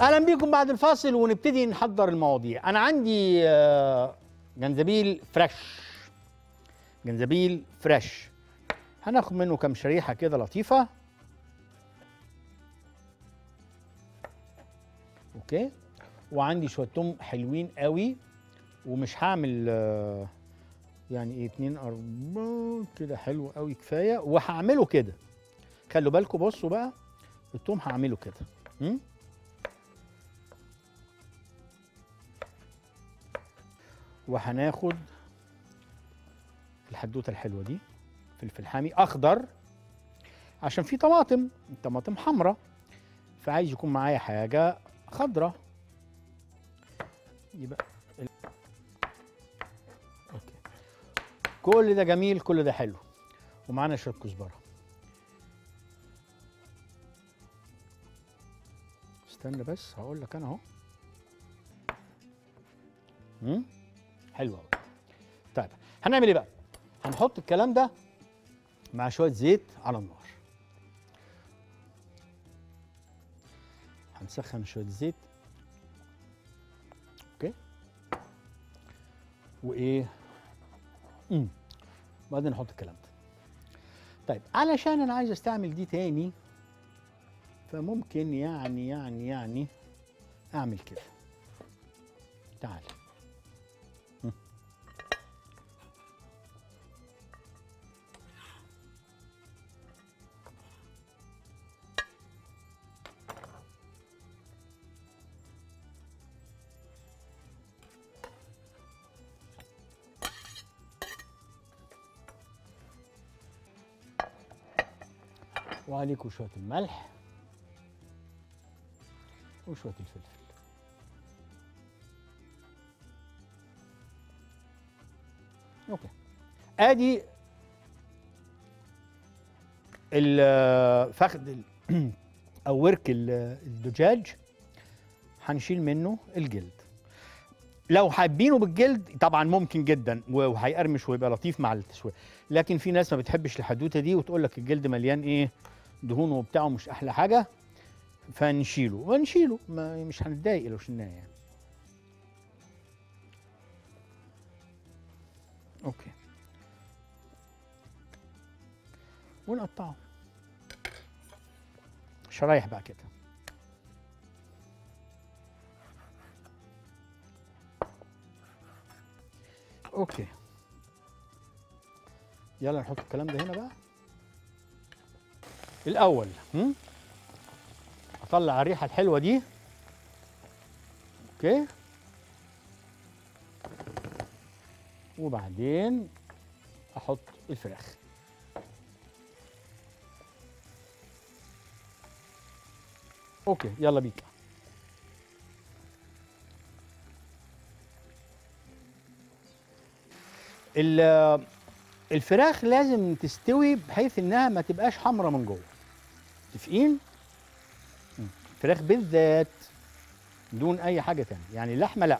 أهلا بيكم بعد الفاصل ونبتدي نحضر المواضيع. أنا عندي آه، جنزبيل fresh. جنزبيل fresh. هناخد منه كام شريحة كده لطيفة. okay. وعندي شوية توم حلوين قوي. ومش هعمل آه، يعني إيه اتنين أربعة كده حلو قوي كفاية. وهعمله كده. خلوا بالكم بصوا بقى. التوم هعمله كده. وهناخد الحدوتة الحلوة دي فلفل حامي أخضر عشان في طماطم طماطم حمراء. فعايز يكون معايا حاجة خضراء. يبقى أوكي. كل ده جميل كل ده حلو. ومعانا شوية كزبرة. استنى بس هقول لك أنا أهو. حلو قوي طيب هنعمل إيه بقى؟ هنحط الكلام ده مع شوية زيت على النار. هنسخن شوية زيت. أوكي. وإيه؟ امم بعدين نحط الكلام ده. طيب علشان أنا عايز أستعمل دي تاني فممكن يعني يعني يعني أعمل كده. تعال. وعليهم شوية الملح وشوية الفلفل. okay. آدي ال- أو ورك ال- الدجاج هنشيل منه الجلد. لو حابينه بالجلد طبعا ممكن جدا وهيقرمش ويبقى لطيف مع التسوية. لكن في ناس ما بتحبش الحدوتة دي وتقول لك الجلد مليان إيه؟ دهون وبتاعه مش أحلى حاجة فنشيله ونشيله ما مش هنتضايق لو شلناه يعني. أوكي. ونقطعه. شرايح بقى كده. okay. يلا نحط الكلام ده هنا بقى. الأول؟ أطلع الريحة الحلوة دي. okay. وبعدين أحط الفراخ. okay يلا بيك ال- الفراخ لازم تستوي بحيث إنها ما تبقاش حمرا من جوه. متفقين؟ فراخ بالذات دون أي حاجة تانية يعني اللحمه لا